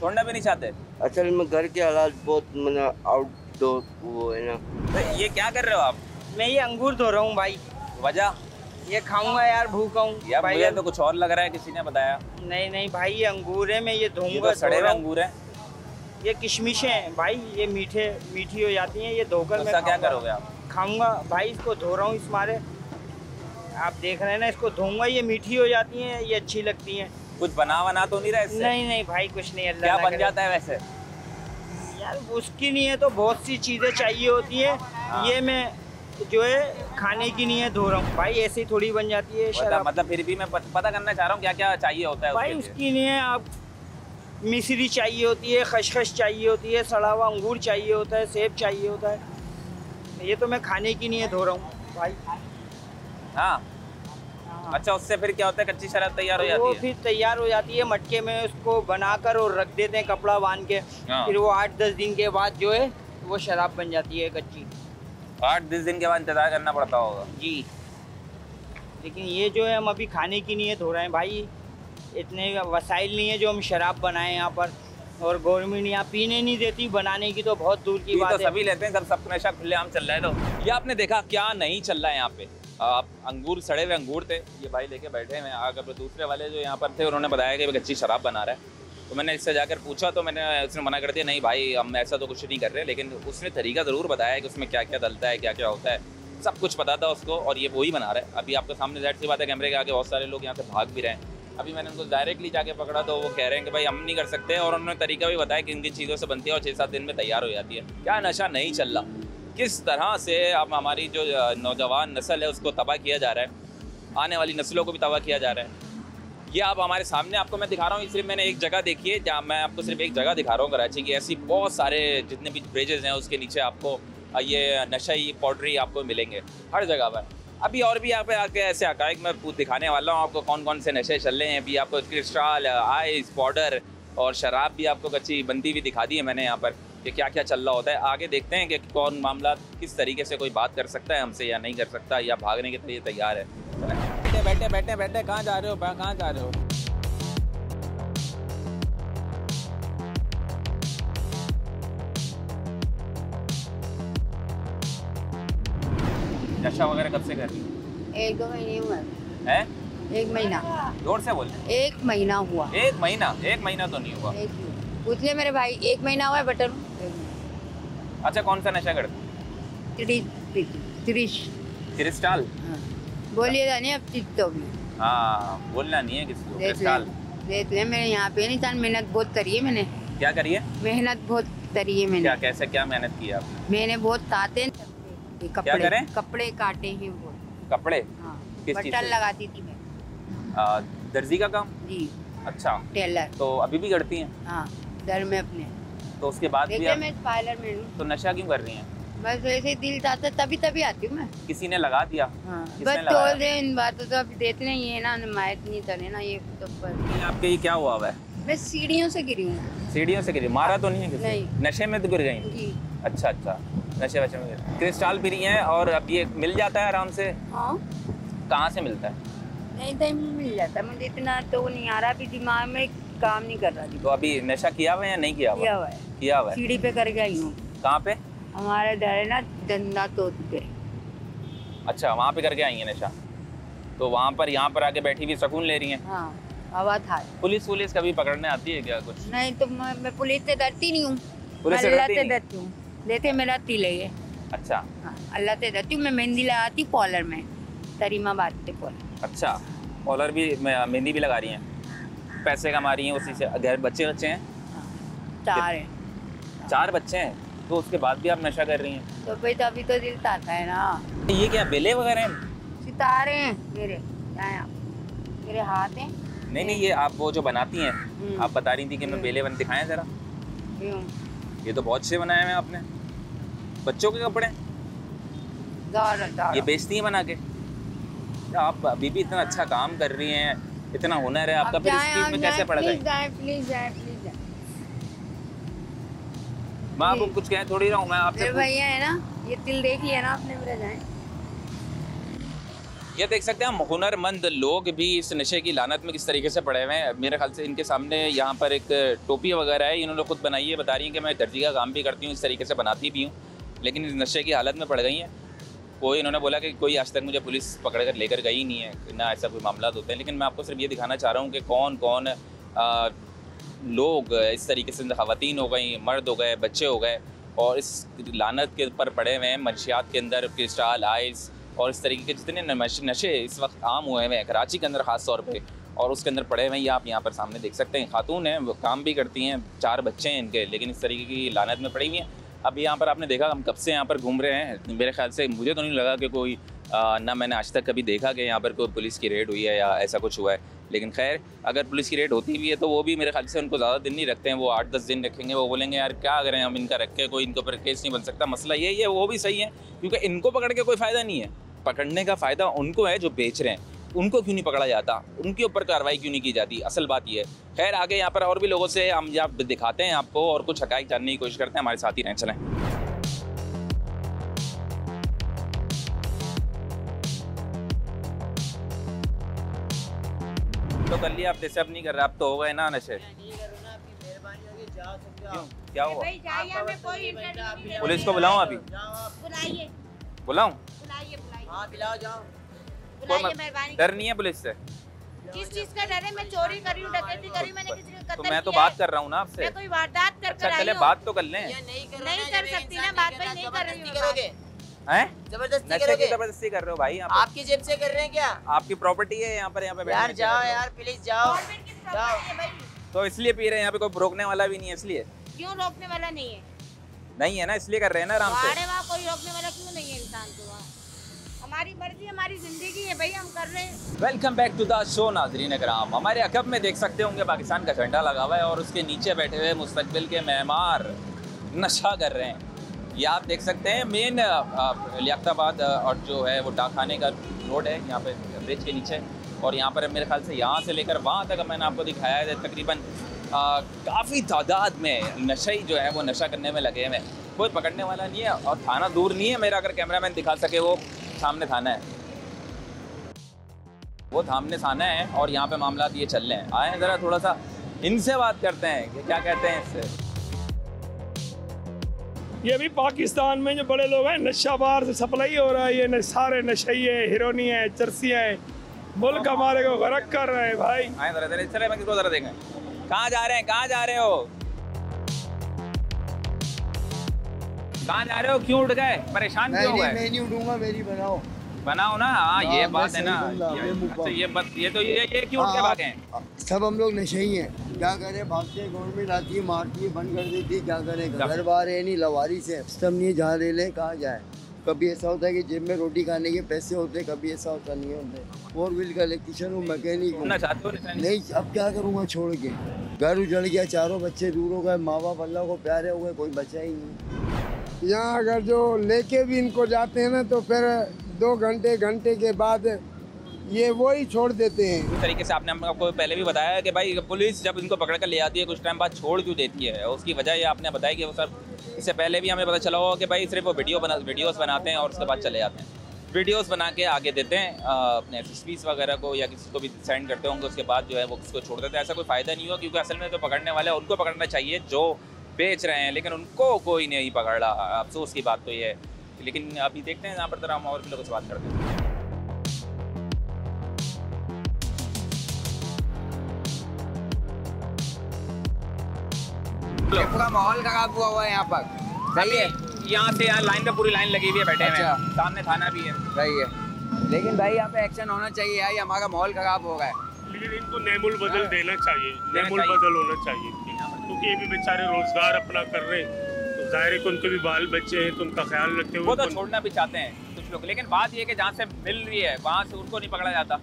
छोड़ना भी नहीं चाहते? असल में घर के हालात बहुत मैंने आउटडोर वो है ना। तो ये क्या कर रहे हो आप? मैं ये अंगूर धो रहा हूँ भाई। वजह? ये खाऊँगा यार भूखा हूँ यार भाई मुझे तो कुछ और लग रहा है किसी ने बताया। नहीं नहीं भाई ये अंगूर है मैं ये ये धोऊँगा तो सड़े हुए अंगूर है। ये किशमिशें हैं। भाई ये मीठे मीठी हो जाती हैं ये धोकर मैं क्या करोगे आप? खाऊँगा। भाई इसको धो रहा हूँ इस मारे। आप देख रहे हैं ना इसको धोऊँगा ये मीठी हो जाती हैं ये अच्छी लगती हैं। कुछ बना वना तो नहीं रहा इससे? नहीं नहीं भाई कुछ नहीं अल्लाह क्या बन जाता है वैसे? यार उसकी नहीं है तो बहुत सी चीज़ें चाहिए होती है। हाँ। ये मैं जो है खाने की नहीं है धो रहा हूँ। भाई ऐसे ही थोड़ी बन जाती है मतलब मतलब फिर भी मैं पता करना चाह रहा हूँ क्या क्या चाहिए होता है भाई उसके लिए। उसकी नहीं है आप मिश्री चाहिए होती है खशखश चाहिए होती है सड़ा हुआ अंगूर चाहिए होता है सेब चाहिए होता है। ये तो मैं खाने की नहीं है धो रहा हूँ। भाई। हाँ। अच्छा उससे फिर क्या होता है? कच्ची शराब तैयार हो वो जाती है। फिर तैयार हो जाती है मटके में उसको बनाकर और रख देते हैं कपड़ा बाँध के। हाँ। फिर वो आठ दस दिन के बाद जो है वो शराब बन जाती है कच्ची। आठ दस दिन के बाद इंतज़ार करना पड़ता होगा। जी। लेकिन ये जो है हम अभी खाने की नीयत धो रहे हैं। भाई इतने वसाइल नहीं है जो हम शराब बनाएँ यहाँ पर। और गवर्नमेंट यहाँ पीने नहीं देती बनाने की तो बहुत दूर की ये तो है। सभी लेते हैं जब सब नशा खुलेआम चल रहा है तो। ये आपने देखा क्या नहीं चल रहा है यहाँ पे? आप अंगूर सड़े हुए अंगूर थे ये भाई लेके बैठे हैं। अगर दूसरे वाले जो यहाँ पर थे उन्होंने बताया कि कच्ची शराब बना रहा है। तो मैंने इससे जाकर पूछा तो मैंने उसने मना कर दिया नहीं भाई हम ऐसा तो कुछ नहीं कर रहे लेकिन उसने तरीका ज़रूर बताया कि उसमें क्या क्या डलता है क्या क्या होता है। सब कुछ पता था उसको और ये वही बना रहा है। अभी आपके सामने ज़ाहिर सी बात है कैमरे के आगे बहुत सारे लोग यहाँ से भाग भी रहे हैं। अभी मैंने उनको डायरेक्टली जाके पकड़ा तो वो कह रहे हैं कि भाई हम नहीं कर सकते और उन्होंने तरीका भी बताया कि किन चीज़ों से बनती है और छः सात दिन में तैयार हो जाती है। क्या नशा नहीं चल रहा? किस तरह से अब हमारी जो नौजवान नस्ल है उसको तबाह किया जा रहा है? आने वाली नस्लों को भी तबाह किया जा रहा है। ये आप हमारे सामने आपको मैं दिखा रहा हूँ सिर्फ़ मैंने एक जगह देखी है जहाँ मैं आपको सिर्फ़ एक जगह दिखा रहा हूँ कराची की। ऐसी बहुत सारे जितने भी ब्रिजेज हैं उसके नीचे आपको ये नशाई पाउडरी आपको मिलेंगे। हर जगह पर। अभी और भी यहाँ पे आके ऐसे हकाइक मैं दिखाने वाला हूँ। आपको कौन कौन से नशे चल रहे हैं? अभी आपको क्रिस्टल, आइस, पाउडर और शराब भी आपको कच्ची बंदी भी दिखा दी है मैंने यहाँ पर कि क्या क्या चल रहा होता है। आगे देखते हैं कि कौन मामला किस तरीके से कोई बात कर सकता है हमसे या नहीं कर सकता या भागने के लिए तैयार है। बैठे बैठे बैठे, कहाँ जा रहे हो? कहाँ जा रहे हो? नशा वगैरह कब से कर रही हो? एक दो महीने हुआ है? एक महीना। ज़ोर से बोल। एक महीना हुआ। एक महीना? एक महीना तो नहीं हुआ। पूछ ले मेरे भाई एक महीना हुआ है बटर? अच्छा कौन सा नशा करते त्रिश क्रिस्टल बोलिए जाने अब चीज़ तो भी। हाँ बोलना नहीं है किसी को क्रिस्टल देख ले। मेरे यहाँ पे नहीं था मेहनत बहुत करी है मैंने। क्या करिए मेहनत बहुत करी है मैंने। क्या कैसे क्या मेहनत की आपने? मैंने बहुत काटे ये कपड़े क्या करें? कपड़े काटे हैं वो। कपड़े? हाँ किस बटन लगाती थी मैं। आ, दर्जी का काम? जी। अच्छा। टेलर। तो अभी भी करती हैं? हाँ घर में अपने। तो उसके बाद भी आप मैं पार्लर में हूँ। तो नशा क्यों कर रही हैं? बस वैसे ही दिल चाहता तभी तभी आती हूँ मैं। किसी ने लगा दिया? हाँ बस तोड़ दे इन बातों तो अभी देते नहीं है ना मायक नहीं तने ना ये तो पर आपके ये क्या हुआ हुआ है मैं सीढ़ियों से गिरी हूँ। सीढ़ियों से गिरी। मारा तो नहीं है किसी नहीं। नशे में तो गिर गई जी। अच्छा अच्छा। नशे वशे में। क्रिस्टल पी रही हैं और अब ये मिल जाता है आराम से? हाँ। कहाँ से मिलता है? नहीं तो मिल जाता मुझे इतना तो नहीं आ रहा। अभी दिमाग में काम नहीं कर रहा। तो अभी नशा किया हुआ है या नहीं किया हुआ? किया हुआ है। किया हुआ है। सीढ़ी पे करके आई हूँ। कहाँ पे? हमारे घर है ना धंधा तो पे। अच्छा वहाँ पे करके आई है नशा। तो वहाँ पर यहाँ पर आके बैठी हुई सुकून ले रही हैं? हाँ हवा था। पुलिस पुलिस कभी पकड़ने आती है क्या कुछ? नहीं तो मैं, मैं पुलिस से डरती नहीं हूँ। पुलिस से? डरती हूँ। देते मेरा तिल है ये। अच्छा। हाँ, अल्लाह से डरती हूँ मैं मेहंदी लगाती हूँ कॉलर में। तरीमा बात पे कॉलर अच्छा कॉलर भी मे- मेहंदी भी लगा रही हैं। पैसे कमा रही हैं उसी से घर बच्चे बच्चे हैं? चार है। चार बच्चे हैं? तो उसके बाद भी आप नशा कर रही हैं? तो भाई तो अभी तो दिल आता है ना। ये क्या बेले वगैरह हैं? सितारे हैं मेरे। मेरे हाथ हैं। नहीं नहीं ये आप वो जो बनाती हैं हम्म। आप बता रही थी कि मैं बेले बन दिखाएँ जरा। यूँ तो बहुत अच्छे बनाए हैं आपने बच्चों के कपड़े? दार दार। ये बेचती है बना के? आप अभी भी इतना अच्छा काम कर रही हैं? इतना हुनर है आपका फिर इस चीज़ में कैसे पड़ गई मैं आपको कुछ कह थोड़ी रहा हूँ मैं आपसे भैया है ना ये तिल देख लिया ना आपने मेरा जाए। ये देख सकते हैं हुनरमंद लोग भी इस नशे की लानत में किस तरीके से पड़े हुए हैं। मेरे ख्याल से इनके सामने यहाँ पर एक टोपी वगैरह है, इन्होंने खुद बनाई है, बता रही हैं कि मैं दर्जी का काम भी करती हूँ, इस तरीके से बनाती भी हूँ, लेकिन इस नशे की हालत में पड़ गई हैं। कोई, इन्होंने बोला कि कोई आज तक मुझे पुलिस पकड़ कर लेकर गई नहीं है ना ऐसा कोई मामला होते हैं, लेकिन मैं आपको सिर्फ़ ये दिखाना चाह रहा हूँ कि कौन कौन लोग इस तरीके से खातन हो गई, मर्द हो गए, बच्चे हो गए, और इस लानत के ऊपर पड़े हुए हैं, मंशियात के अंदर क्रिस्टल आइस और इस तरीके के जितने नशे इस वक्त आम हुए हुए हैं कराची के अंदर ख़ास तौर पे और उसके अंदर पड़े हुए हैं ये आप यहाँ पर सामने देख सकते हैं। खातून हैं वो काम भी करती हैं चार बच्चे हैं इनके लेकिन इस तरीके की लानत में पड़ी हुई हैं। अब यहाँ पर आपने देखा हम कब से यहाँ पर घूम रहे हैं? मेरे ख्याल से मुझे तो नहीं लगा कि कोई आ, ना मैंने आज तक कभी देखा कि यहाँ पर कोई पुलिस की रेड हुई है या ऐसा कुछ हुआ है। लेकिन खैर, अगर पुलिस की रेड होती भी है तो वो भी मेरे ख्याल से उनको ज़्यादा दिन नहीं रखते हैं, वो आठ दस दिन रखेंगे, वो बोलेंगे, यार, क्या करें, हम इनका रख के, कोई इनके ऊपर केस नहीं बन सकता। मसला यही है, वो भी सही है, क्योंकि इनको पकड़ के कोई फ़ायदा नहीं है। पकड़ने का फ़ायदा उनको है, जो बेच रहे हैं। उनको क्यों नहीं पकड़ा जाता? उनके ऊपर कार्रवाई क्यों नहीं की जाती? असल बात यह है। खैर, आगे यहाँ पर और भी लोगों से हम यहाँ दिखाते हैं आपको और कुछ हकाई जानने की कोशिश करते हैं, हमारे साथ ही रहें, चलें। तो कर लिया आप जैसे अब नहीं कर रहे आप तो हो गए ना नशे। क्या हुआ? भाई जाइए हमें कोई इंटरव्यू नहीं देना। पुलिस को बुलाऊं अभी? बुलाऊं? हाँ डर नहीं है पुलिस से? किस चीज़ का डर है? मैं चोरी करी हूँ डकैती करी मैंने किसी का तो कत्ल मैं तो बात कर रहा हूँ ना आपसे। मैं कोई वारदात कर अच्छा कर आई चले बात तो कर लें। नहीं करो नहीं कर सकती ना बात नहीं कर रही हूँ? ज़बरदस्ती करोगे? ज़बरदस्ती कर रहे हो भाई आपकी जेब से कर रहे हैं क्या? आपकी प्रॉपर्टी है यहाँ पर यहाँ पे यार जाओ यार प्लीज़ जाओ। है भाई? तो इसलिए पी रहे हैं यहाँ पे कोई रोकने वाला भी नहीं है इसलिए। क्यों रोकने वाला नहीं है? नहीं है ना इसलिए कर रहे हैं ना आराम से। अरे वहाँ कोई रोकने वाला क्यों नहीं है इंसान को वहाँ? हमारी मर्ज़ी हमारी ज़िंदगी है भाई हम कर रहे हैं। Welcome back to the show नाजरीन कराम हमारे अकब में देख सकते होंगे पाकिस्तान का झंडा लगा हुआ है और उसके नीचे बैठे हुए मुस्तकबिल के मेहमार नशा कर रहे हैं। ये आप देख सकते हैं मेन लियाबाद और जो है वो डाकखाने का रोड है, यहाँ पे ब्रिज के नीचे। और यहाँ पर मेरे ख्याल से यहाँ से लेकर वहाँ तक मैंने आपको दिखाया है, तकरीबन काफ़ी तादाद में नशे जो है वो नशा करने में लगे हुए हैं। कोई पकड़ने वाला नहीं है और थाना दूर नहीं है मेरा, अगर कैमरामैन दिखा सके वो, सामने थाना है। वो थामने थाना है और यहाँ पे मामला ये चल रहे हैं। आए हैं ज़रा थोड़ा सा, इनसे बात करते हैं, कि क्या कहते हैं इससे? ये भी पाकिस्तान में जो बड़े लोग हैं नशा बाहर से सप्लाई हो रहा है ये न, सारे नशे हिरोनी है चरसियाँ हैं मुल्क हमारे को गरक कर रहे हैं भाई। आए ज़रा ज़रा चले मैं किसको ज़रा देखें? कहाँ जा रहे हैं कहाँ जा रहे हो? कहाँ जा रहे हो? क्यों उठ गए? परेशान क्यों हो गए? मैं नहीं उठूँगा मेरी बनाओ। बनाओ ना। हाँ ये हाँ, बात है ना। हूँ, ये- अच्छा ये बात ये तो ये ये क्यों उठ के हाँ, भागे हैं। सब हम लोग नशे ही हैं। क्या करें? भागते गवर्नमेंट आती है मारती है बंद कर देती है क्या करें? घर बार है नहीं लवारी से। सिस्टम नहीं जहाँ ले लें कहाँ जाए? कभी ऐसा होता है कि जेब में रोटी खाने के पैसे होते हैं कभी ऐसा होता नहीं होता फोर व्हील का इलेक्ट्रिशियन हूँ मैकेनिक हूँ। हो? नहीं अब क्या करूँगा छोड़ के? घर उजड़ गया चारों बच्चे दूर हो गए माँ बाप अल्लाह को प्यारे हो गए कोई बचा ही नहीं। यहाँ अगर जो लेके भी इनको जाते हैं ना तो फिर दो घंटे घंटे के बाद ये वो ही छोड़ देते हैं। इस तरीके से आपने आपको पहले भी बताया कि भाई पुलिस जब इनको पकड़ कर ले आती है, कुछ टाइम बाद छोड़ क्यों देती है? उसकी वजह ये आपने बताया कि वो सर इससे पहले भी हमें पता चला होगा कि भाई सिर्फ़ वो वीडियो बना वीडियोस बनाते हैं और उसके बाद चले जाते हैं। वीडियोस बना के आगे देते हैं अपने एस वगैरह को या किसी को भी सेंड करते होंगे, उसके बाद जो है वो किसको छोड़ देते हैं। ऐसा कोई फ़ायदा नहीं हुआ क्योंकि असल में तो पकड़ने वाले उनको पकड़ना चाहिए जो बेच रहे हैं, लेकिन उनको कोई नहीं पकड़ रहा। अफसोस की बात तो ये है। लेकिन अभी देखते हैं, यहाँ पर जरा हम और भी लोगों से बात करते हैं। पूरा माहौल खराब हुआ हुआ है यहाँ पर। सही है यहाँ से यहाँ लाइन पे पूरी लाइन लगी हुई है बैठे हैं। अच्छा। सामने थाना भी है। सही है। लेकिन भाई यहाँ पे एक्शन होना चाहिए यार हमारा माहौल खराब हो रहा है। लेकिन इनको नेमुल बदल देना चाहिए। नेमुल बदल होना चाहिए। क्योंकि ये भी बेचारे रोज़गार अपना कर रहे हैं। तो ज़ाहिर है उनके भी बाल बच्चे हैं तो उनका ख्याल रखते हुए वो तो छोड़ना भी चाहते हैं कुछ लोग। लेकिन बात ये है कि जहाँ से मिल रही है वहाँ से उनको नहीं पकड़ा जाता।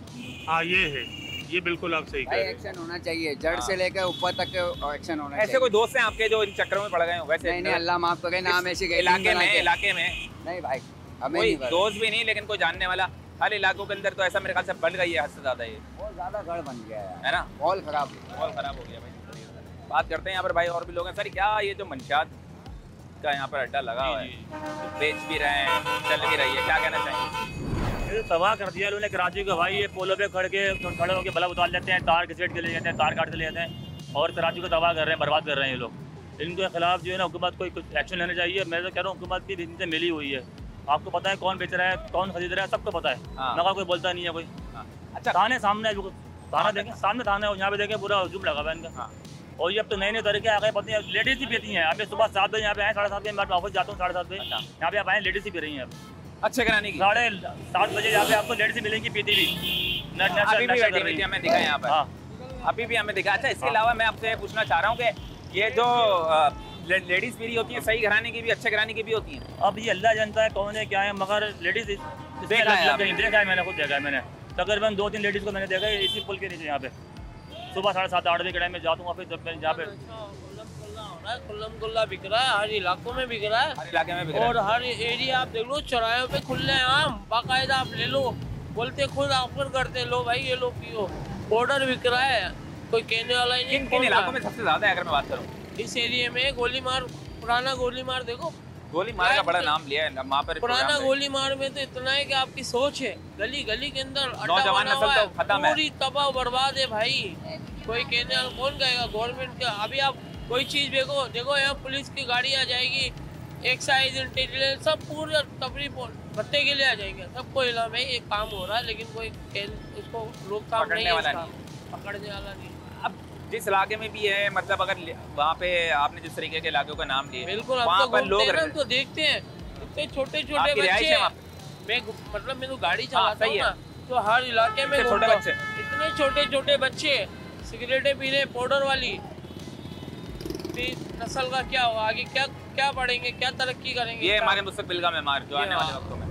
हाँ ये है। ये बिल्कुल आप सही कह भाई एक्शन होना चाहिए। जड़ से लेकर ऊपर तक एक्शन होना ऐसे कोई दोस्त हैं आपके जो इन चक्करों में पड़ गए हो? वैसे नहीं नहीं अल्लाह माफ़ करे नाम ऐसे गए इलाके में इलाके में। नहीं भाई हमें कोई दोस्त भी नहीं लेकिन कोई जानने वाला। हर इलाकों के अंदर तो ऐसा मेरे ख्याल से बढ़ गई है हद से ज़्यादा ये। बहुत ज़्यादा गढ़ बन गया है है ना? माहौल खराब माहौल खराब हो गया भाई बात करते हैं यहाँ पर भाई और भी लोग हैं। सर क्या ये जो मंशात का यहाँ पर अड्डा लगा हुआ है? तो बेच भी रहे हैं चल भी रही है। क्या कहना चाहेंगे? ये तबाह कर दिया उन्होंने कराची को भाई ये पोलो पे खड़ के खड़े होकर बल्ब उतार लेते हैं तार घिसेट के ले जाते हैं तार काट के ले जाते हैं और कराची को तबाह कर रहे हैं बर्बाद कर रहे हैं ये लोग। इनके खिलाफ जो है ना हुकूमत को कुछ एक्शन लेना चाहिए मैं तो कह रहा हूँ हुकूमत की इनसे मिली हुई है। आपको पता है कौन बेच रहा है कौन खरीद रहा है सबको पता है। हाँ। कोई बोलता नहीं है कोई। अच्छा। थाने सामने है, थाना देखें सामने थाना है यहाँ पे देखें पूरा हजूम लगा हुआ है इनका। और ये अब तो नए नए तरीके आ गए पता है लेडीज़ ही पीती हैं। अभी सुबह सात बजे यहाँ पे आए साढ़े सात बजे मैं ऑफ़िस जाता हूँ साढ़े सात बजे। यहाँ पे आप आए लेडीज़ ही पी रही हैं अब। अच्छे कराने की। साढ़े सात बजे यहाँ पे आपको लेडीज़ मिलेंगी पीती हुई। अभी भी बैठी हुई थी हमें दिखा यहाँ पर। हाँ। अभी भी हमें दिखा। अच्छा इसके अलावा मैं आपसे पूछना चाह रहा हूँ कि ये जो लेडीज़ पीरी होती है सही घराने की भी अच्छे घराने की भी होती है? अब ये अल्लाह जानता है कौन है क्या है मगर लेडीज़ देखा है है मैंने खुद देखा है मैंने। तकरीबन दो तीन लेडीज़ को मैंने देखा है इसी पुल के नीचे यहाँ पे। सुबह साढ़े सात आठ बजे के टाइम में जाता हूँ फिर जब मैं यहाँ पे खुल्लम खुल्ला बिक रहा है हर इलाकों में बिक रहा है। हर इलाके में बिक रहा है। और हर एरिया आप देख लो चौराहे पे खुले आम बाकायदा आप ले लो। बोलते खुद ऑफ़र करते लो भाई ये लो पियो पाउडर बिक रहा है कोई कहने वाला ही नहीं किन किन इलाकों में सबसे ज़्यादा है अगर मैं बात करूँ? इस एरिया में गोली मार पुराना गोली मार देखो। गोली मार का बड़ा नाम लिया है वहाँ पर पुराना गोली मार में तो इतना है कि आपकी सोच है गली गली के अंदर नौजवान नस्ल तो खत्म है। पूरी तबाह बर्बाद है भाई। कोई कहने वाला कौन कहेगा? गवर्नमेंट का अभी आप कोई चीज़ देखो देखो यहाँ पुलिस की गाड़ी आ जाएगी एक्साइज इंटेलिजेंस सब पूरे तबरी भत्ते के लिए आ जाएँगे। सबको इलाम है ये काम हो रहा है लेकिन कोई इसको रोकथाम पकड़ने नहीं है वाला। पकड़ने वाला नहीं अब जिस इलाके में भी है मतलब अगर वहाँ पे आपने जिस तरीके के इलाकों का नाम लिए बिल्कुल वहाँ तो पर लोग तो देखते हैं। इतने छोटे छोटे बच्चे मैं मतलब मैं तो गाड़ी हाँ, चलाता हूँ तो हर इलाके में छोटे बच्चे। इतने छोटे छोटे बच्चे सिगरेटें पी रहे पाउडर वाली। नस्ल का क्या होगा? आगे क्या क्या पढ़ेंगे क्या तरक्की करेंगे? ये हमारे मुस्तकबिल का मेहमान जो आने वाले। वक्तों में।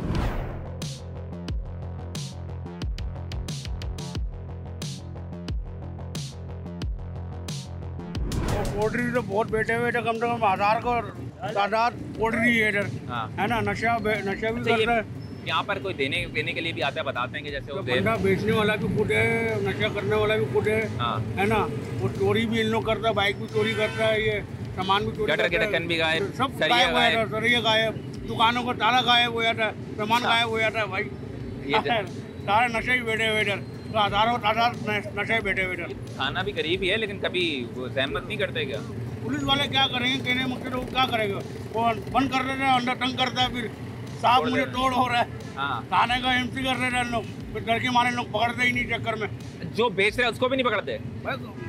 पोल्ट्री तो बहुत बैठे हुए थे कम से कम हज़ार को तादाद पोल्ट्री है इधर। हाँ। है ना? नशा नशा भी ये- करता है। यहाँ पर कोई देने देने के लिए भी आता है बताते हैं कि जैसे तो बंदा बेचने वाला भी खुद है नशा करने वाला भी खुद है हाँ। है ना? वो चोरी भी इन लोग करता है बाइक भी चोरी करता है ये सामान भी चोरी के करता है। ढक्कन भी गायब, सब गायब हो जाता है। सरिया गायब दुकानों का ताला गायब हो जाता है सामान अच्छा। गायब हो जाता है भाई। सारे नशे ही बैठे हुए इधर हज़ारों न- नशे बैठे हुए इधर। थाना भी करीब ही है लेकिन कभी वो सहमत नहीं करते क्या? पुलिस वाले क्या करेंगे कहने मकसद वो क्या करेगा? वो बंद कर देते हैं अंदर तंग करता है फिर। साहब मुझे तोड़ हो रहा है। हाँ। थाने का एमसी कर रहे हैं लोग। फिर घर के मारे लोग पकड़ते ही नहीं चक्कर में। जो बेच रहे हैं उसको भी नहीं पकड़ते?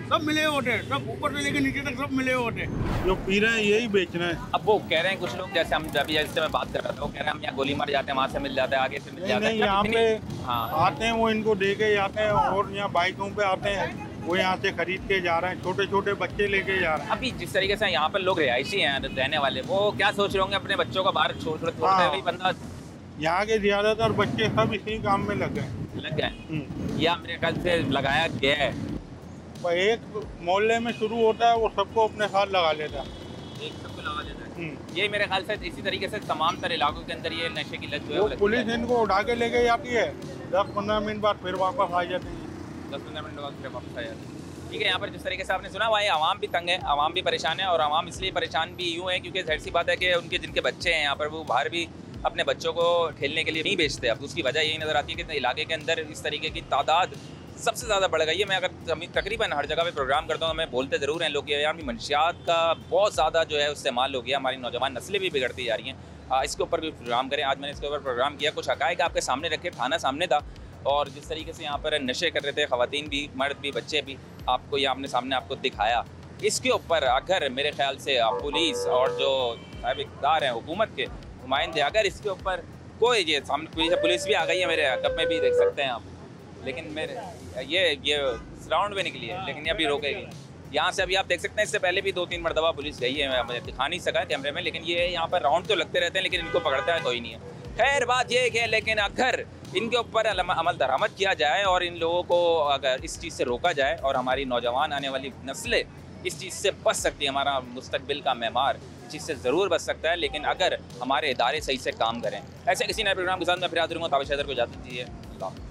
सब मिले होते सब ऊपर से लेकर नीचे तक सब मिले होते जो पी रहे हैं यही बेचना है। अब वो कह रहे हैं कुछ लोग जैसे हम अभी जैसे मैं बात कर रहा था वो कह रहे हैं हम यहाँ गोली मार जाते हैं वहाँ से मिल जाता है आगे से मिल जाता है। यहाँ पे हाँ। आते हैं वो इनको दे के जाते हैं और यहाँ बाइकों पे आते हैं। वो यहाँ से खरीद के जा रहे हैं छोटे छोटे बच्चे लेके जा रहे हैं। अभी जिस तरीके से यहाँ पर लोग रिहायशी हैं रहने वाले वो क्या सोच रहे होंगे अपने बच्चों को बाहर छोड़ छोड़ छोड़ते हाँ। बंदा यहाँ के ज़्यादातर बच्चे सब इसी काम में लग गए लग गए या मेरे ख्याल से लगाया गया है? एक मोहल्ले में शुरू होता है वो सबको अपने साथ लगा लेता है। एक सबको लगा लेता है। हम्म। ये मेरे ख्याल से इसी तरीके से तमाम तर इलाकों के अंदर ये नशे की लत जो है पुलिस इनको उठा के लेके जाती है। दस पंद्रह मिनट बाद फिर वापस आ जाती है। दस पंद्रह मिनट बाद फिर वापस आ जाते हैं ठीक है, यहाँ पर जिस तरीके से आपने सुना है आवाम भी तंग है, आवाम भी परेशान है और आवाम इसलिए परेशान भी यूँ है क्योंकि जहर सी बात है कि उनके जिनके बच्चे हैं, यहाँ पर वो बाहर भी अपने बच्चों को खेलने के लिए नहीं बेचते अब उसकी वजह यही नज़र आती है कि इलाके के अंदर इस तरीके की तादाद सबसे ज़्यादा बढ़ गई है। मैं अगर तकरीबन हर जगह पे प्रोग्राम करता हूँ मैं बोलते ज़रूर हैं लोग यहाँ भी मंशियात का बहुत ज़्यादा जो है इस्तेमाल हो गया, हमारी नौजवान नस्लें भी बिगड़ती जा रही हैं। इसके ऊपर भी प्रोग्राम करें। आज मैंने इसके ऊपर प्रोग्राम किया, कुछ हकायक आपके सामने रखे थाना सामने था। और जिस तरीके से यहाँ पर नशे कर रहे थे खातन भी, मर्द भी, बच्चे भी, आपको ये आमने सामने आपको दिखाया। इसके ऊपर अगर मेरे ख्याल से पुलिस और जो साहब इकदार हैं, हुकूमत के नुमाइंदे, अगर इसके ऊपर कोई ये सामने पुलिस पुलिस भी आ गई है मेरे कब में भी, देख सकते हैं आप। लेकिन मेरे, ये ये राउंड में निकली है, लेकिन ये अभी रोकेगी यहाँ से अभी आप देख सकते हैं, इससे पहले भी दो तीन मरतबा पुलिस गई है, मैं दिखा नहीं सका कैमरे में, लेकिन ये यहाँ पर राउंड तो लगते रहते हैं, लेकिन इनको पकड़ता है कोई नहीं है। खैर बात ये है लेकिन अगर इनके ऊपर अमल दरामद किया जाए और इन लोगों को अगर इस चीज़ से रोका जाए और हमारी नौजवान आने वाली नस्लें इस चीज़ से बच सकती है, हमारा मुस्तबिल का मेमार इस चीज़ से ज़रूर बच सकता है, लेकिन अगर हमारे इदारे सही से काम करें ऐसे किसी नए प्रोग्राम के साथ मैं फिर हाजिर हूँ ताबिश हैदर को जाती हाफ़िज़।